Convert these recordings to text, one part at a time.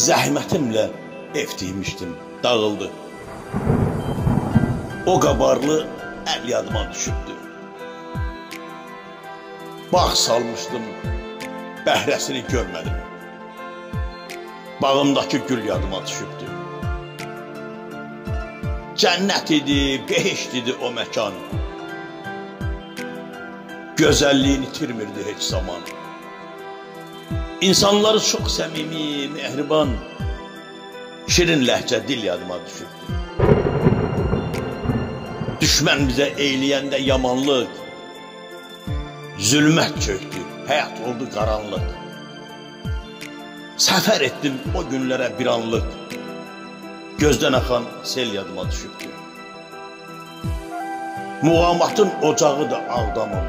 zəhmətimlə ev tikmişdim, dağıldı. O qabarlı əl yadıma düşübdü. Bağ salmışdım, bəhrəsini görmədim. Bağımdakı gül yadıma düşübdü. Cənnət idi, behişt idi o məkan. Gözəlliyini itirmirdi heç zaman. İnsanları çox səmimi, mehriban, şirin ləhcə dil yadıma düşübdü. Düşmən bizə eyləyəndə yamanlıq, zülmət çöktü, həyat oldu qaranlıq. Səfər etdim o günlərə bir anlıq, gözdən axan sel yadıma düşübdü. Muğamatın ocağı da Ağdamım,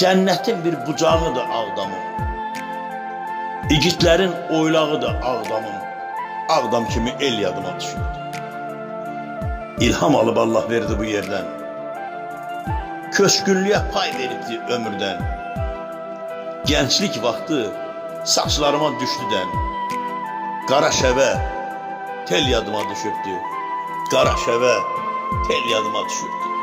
cənnətin bir bucağı da Ağdamım. İgidlərin oylağı da Ağdamım, Ağdam kimi el yadıma düşübdü. İlham alıb Allah verdi bu yerdən. Köçkünlüyə pay veribdi ömürdən. Gənclik vaxtı saçlarıma düşdüdən. Qara şəvə tel yadıma düşübdü. Qara şəvə tel yadıma düşübdü.